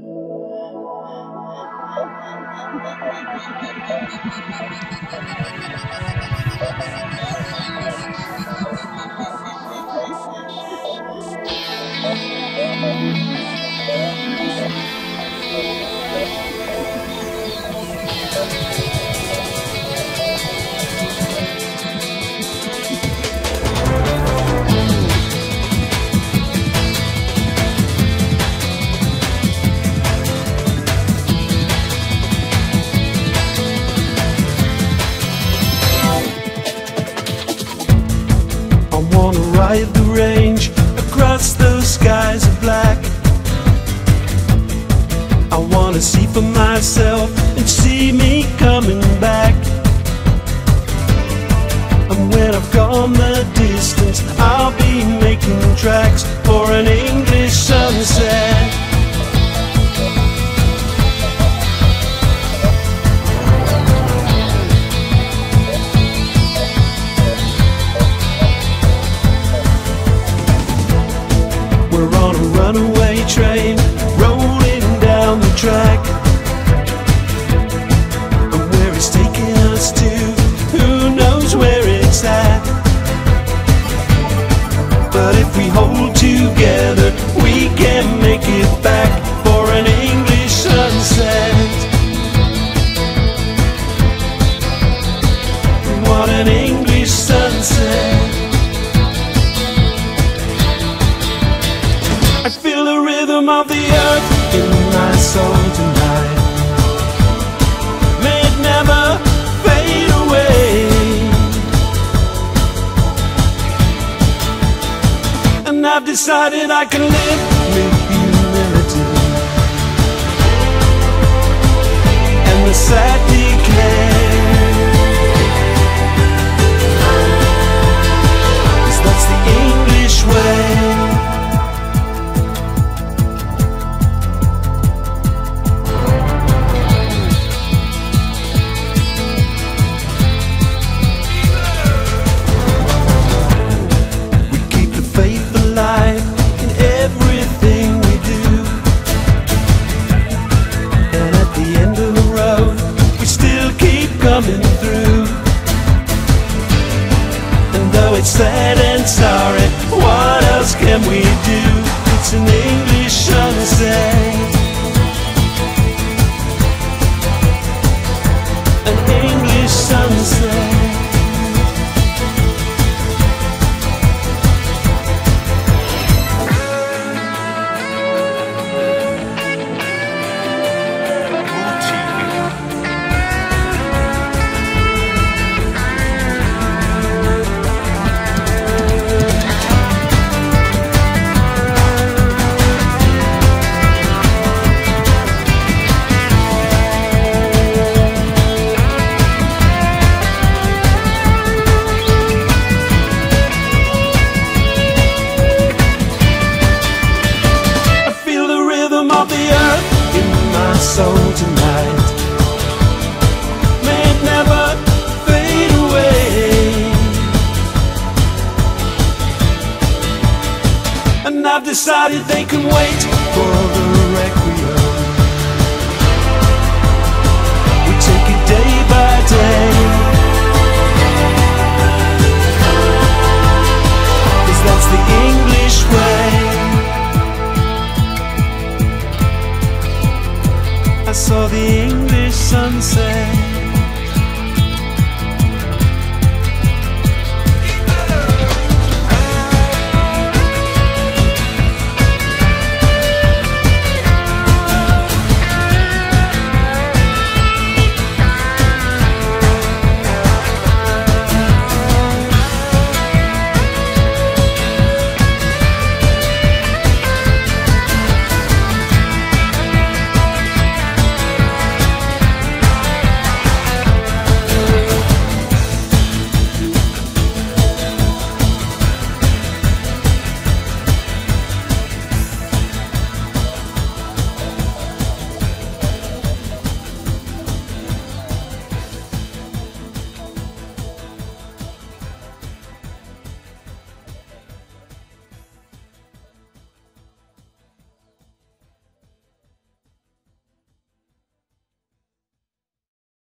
I wanna the range across those skies of black. I wanna see for myself and see me coming back. And when I've gone the distance, I'll be making train rolling down the track. And where it's taking us to, who knows where it's at. But if we hold together, we can make it back for an English sunset. What an English rhythm of the earth in my soul tonight. May it never fade away. And I've decided I can live else can we do? It's an English sunset. An English sunset. Soul tonight. May it never fade away. And I've decided they can wait for the English sunset